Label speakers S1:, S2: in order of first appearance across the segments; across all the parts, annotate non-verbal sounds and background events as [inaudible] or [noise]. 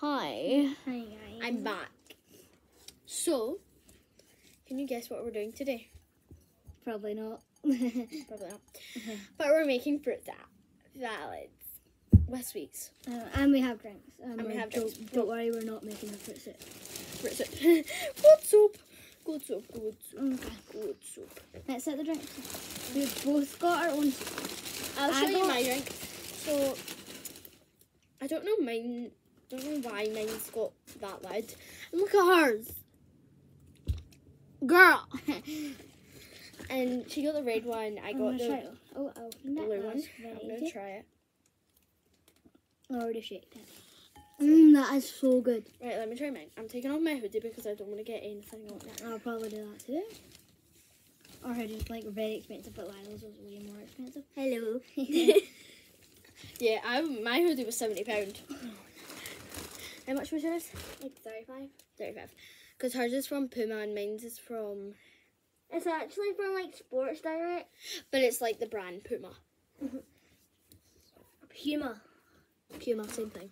S1: Hi,
S2: Hi guys.
S1: I'm back. So, can you guess what we're doing today?
S2: probably not. [laughs]
S1: Probably not. [laughs] But we're making fruit sa- salads with sweets.
S2: Uh, and we have drinks. Um,
S1: And we have
S2: don't,
S1: drinks.
S2: Don't worry, we're not making the fruit soup.
S1: Fruit soup. [laughs] good soup. Good soup. Good soup.
S2: Okay.
S1: Good soup.
S2: Let's set the drinks. We've both got our own.
S1: I'll
S2: I
S1: show you my drink. So, I don't know mine. Don't know why mine's got that lid. And look at hers. Girl. [laughs] and she got the red one. I got the.
S2: Oh, oh it.
S1: blue one. I'm gonna try it.
S2: I already shaked it. Mmm, that is so good.
S1: Right, let me try mine. I'm taking off my hoodie because I don't want to get anything on it.
S2: I'll probably do that too. Our hoodies like very expensive, but Lionel's was way more expensive. Hello. [laughs] [laughs]
S1: Yeah, I my hoodie was seventy pound. How much was yours?
S2: like thirty-five.
S1: Thirty-five. Because hers is from Puma and mine's is from,
S2: It's actually from like Sports Direct.
S1: but it's like the brand Puma. Mm-hmm.
S2: Puma.
S1: Puma, same thing.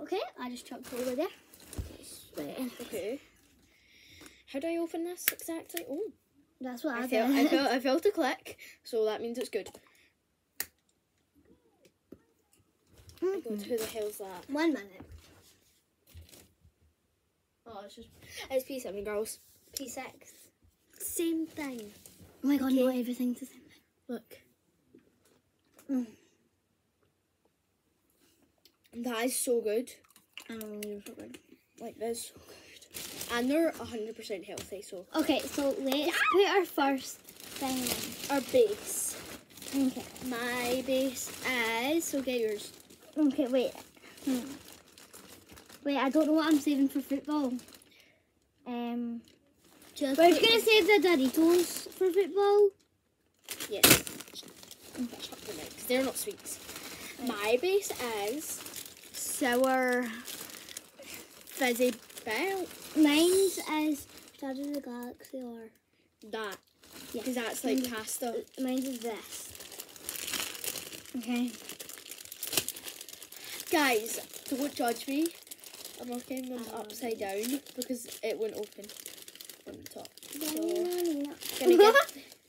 S2: Okay, I just chucked it over there.
S1: Okay. How do I open this exactly? Oh,
S2: That's what I,
S1: I felt I felt I [laughs] felt a click, so that means it's good. I go, who the hell's that?
S2: One minute.
S1: Oh, it's just it's P seven girls.
S2: P6.
S1: Same thing.
S2: Oh my god,
S1: Okay.
S2: not everything's the same.
S1: Look.
S2: Mm.
S1: That is so good.
S2: I know you're so good.
S1: Like good. And they're hundred percent healthy, so
S2: Okay, so let's put our first thing in.
S1: our base.
S2: Okay.
S1: My base is so get yours.
S2: Okay, wait. Hmm. Wait, I don't know what I'm saving for football. Um,
S1: Just
S2: we're just gonna save the Doritos for football.
S1: Yes. Chuck them in, 'cause they're not sweets. My base is sour fizzy belt.
S2: Mine's is Stars of the Galaxy or
S1: That.
S2: Yeah.
S1: Because that's like pasta.
S2: mine's is this. Okay.
S1: Guys, don't judge me. I'm working them upside down because it won't open on the top. So, gonna get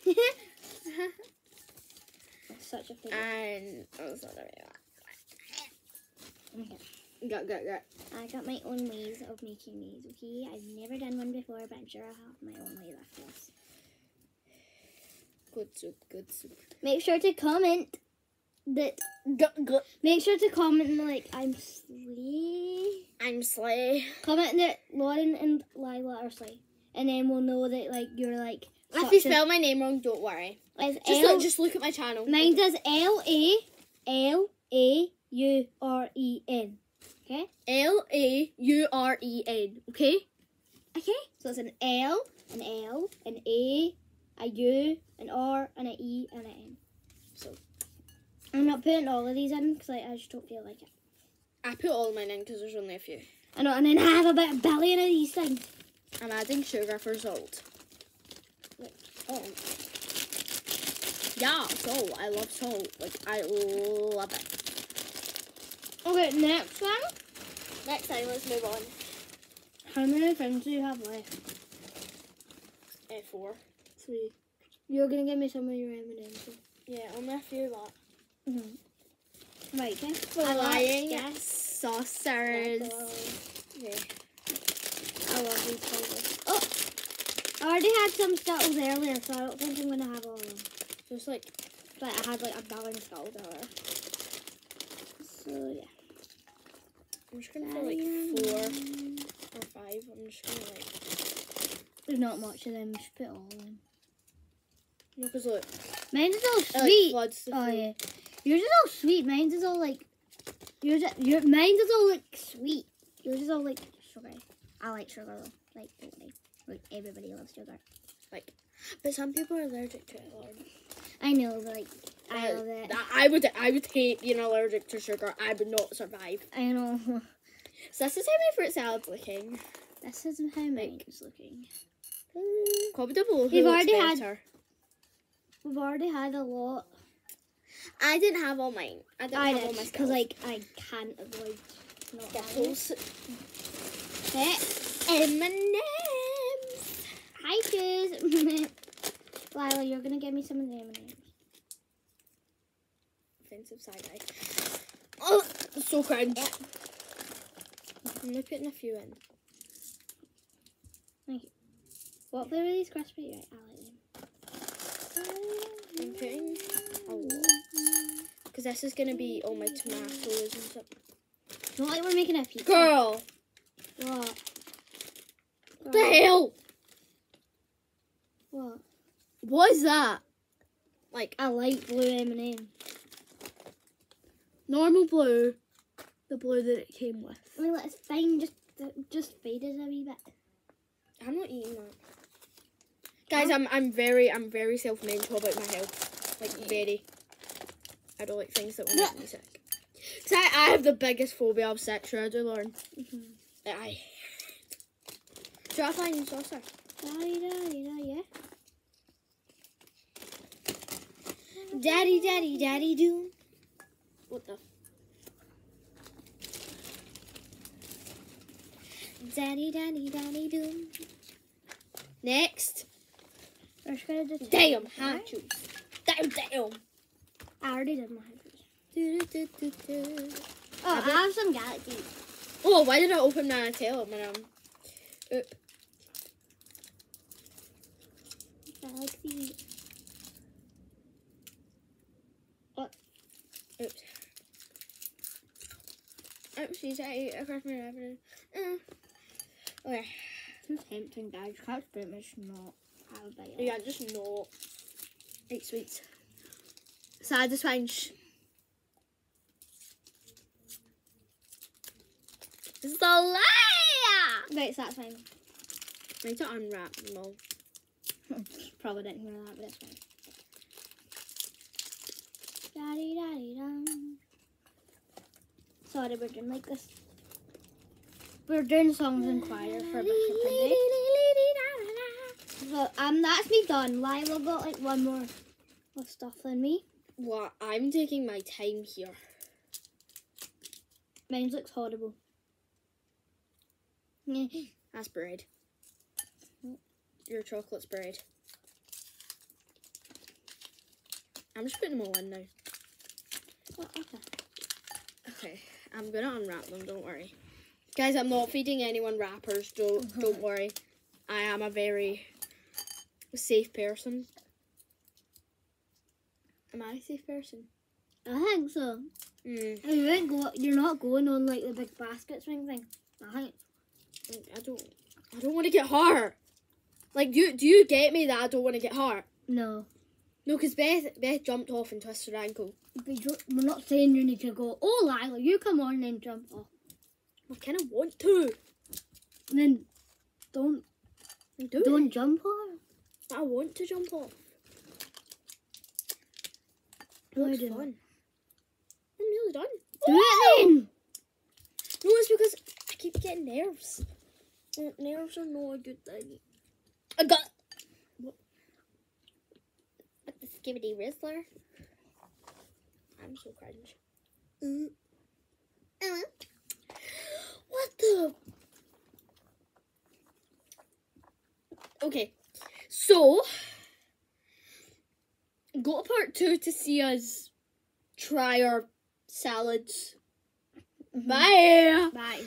S1: [laughs] [laughs]
S2: Such a favorite.
S1: and oh, it's not very
S2: Okay.
S1: Got, got, got.
S2: I got my own ways of making these, okay? I've never done one before, but I'm sure I'll have my own way after this.
S1: Good soup, good soup.
S2: Make sure to comment that. Make sure to comment like I'm slay.
S1: I'm Slay.
S2: Comment that Lauren and Lyla are slay, and then we'll know that like you're like.
S1: If you spell my name wrong, don't worry. Just
S2: L.
S1: look, just look at my channel.
S2: Mine does L A L A U R E N. Okay.
S1: L A U R E N. Okay.
S2: Okay. So it's an L, an L, an A, a U, an R, and an E, and an N.
S1: So
S2: I'm not putting all of these in because like, I just don't feel like it.
S1: I put all mine in because there's only a few.
S2: I know, and then I have about a billion of these things.
S1: I'm adding sugar for salt.
S2: Oh.
S1: Yeah, salt. I love salt. Like I love it.
S2: Okay, next one.
S1: Next time, let's move on.
S2: How many friends do you have left?
S1: Uh, four.
S2: Three. You're gonna give me some of your M&M's.
S1: Yeah, only a few left.
S2: Right, okay.
S1: I'm lying.
S2: Yes.
S1: Saucers. Yeah.
S2: I love these flavors. Oh! I already had some Skittles earlier, so I don't think I'm gonna have all of them.
S1: Just like
S2: But I had like a billion Skittles earlier. So, yeah.
S1: I'm just gonna put like four or five. I'm just gonna like.
S2: There's not much of them, just put all of them.
S1: No, because look,
S2: Mine's is all
S1: like
S2: sweet.
S1: the
S2: Oh
S1: food.
S2: yeah, yours is all sweet. Mine's is all like yours. Your mine's is all like sweet. Yours is all like sugar. I like sugar though. Like totally. Like everybody loves sugar.
S1: Like, but some people are allergic to it. Lord.
S2: I know, but like I love it.
S1: I would, I would hate being allergic to sugar. I would not survive.
S2: I know. [laughs]
S1: So this is how my fruit salad's looking.
S2: this is how mine's looking.
S1: Comment below who
S2: We've already had-
S1: better.
S2: We've already had a lot.
S1: I didn't have all mine. I didn't
S2: I
S1: have all
S2: did
S1: my
S2: because like I can't avoid not.
S1: Skittles.
S2: Eh,
S1: M&M's.
S2: Hi, kids. [laughs] Lyla, you're gonna give me some of the M&Ms.
S1: Offensive side eye. Oh, so cringe. I'm gonna putting a few in. Thank you.
S2: What flavor are these crispy I like them.
S1: I'm putting a lot. Because this is gonna be all my tomatoes and stuff.
S2: Not like we're making a pizza.
S1: Girl,
S2: What?
S1: what the hell?
S2: What?
S1: What is that? Like
S2: a light blue M&M.
S1: normal blue, the blue that it came with.
S2: I mean, it's fine. Just, just faded a wee bit.
S1: I'm not eating that. Guys, I'm I'm very I'm very self-mental about my health. Like very. I don't like things that will make me sick. Cause I, I have the biggest phobia of citrus, I learn.
S2: Mhm.
S1: I. Try flying saucer.
S2: Daddy, daddy, daddy, yeah.
S1: Daddy, daddy, daddy, do. What the? Daddy, daddy, daddy, do. Next. Damn, juice. Damn, damn.
S2: I already did my juice.
S1: Do, do, do, do.
S2: Oh, I have some galaxies.
S1: Oh, why did I open my tail when um? Oop.
S2: Galaxies.
S1: Oops. Oopsies, I ate a Christmas wrapper. Uh. Okay.
S2: It's tempting, guys. Can't pretty much not have a bite.
S1: Yeah, just not eat sweets. Satisfying. Zelaya!
S2: Right, so that's fine.
S1: I need to unwrap them. [laughs]
S2: Probably didn't hear that, but it's fine. Daddy, daddy, dum. Sorry, we're doing like this. We're doing songs in choir for Bishop Monday. So, um, that's me done. Lyla got like one more more stuff than me.
S1: Well, I'm taking my time here.
S2: Mine looks horrible.
S1: That's bread. Your chocolate's bread. I'm just putting them all in now.
S2: Oh, okay.
S1: Okay, I'm gonna unwrap them. Don't worry, guys. I'm not feeding anyone wrappers. Don't don't [laughs] worry. I am a very safe person. Am I a safe person?
S2: I think so.
S1: Mm,
S2: You ain't go, you're not going on like the big basket swing thing. I think.
S1: I don't. I don't want to get hurt. Like, do you, do you get me that I don't want to get hurt?
S2: No.
S1: No, because Beth Beth jumped off and twisted her ankle.
S2: But we're not saying you need to go, oh Lyla, you come on and jump off.
S1: I kind of want to.
S2: And then don't
S1: I do.
S2: don't jump off.
S1: I want to jump off. Looks
S2: do
S1: fun. I'm nearly done.
S2: Do.
S1: No, it's because I keep getting nerves. Uh, Nerves are not a good thing. I got. What? The skibidi Rizzler? I'm so cringe. Mm. Uh. What the? Okay, so go to part two to see us try our salads. Mm-hmm. Bye.
S2: Bye.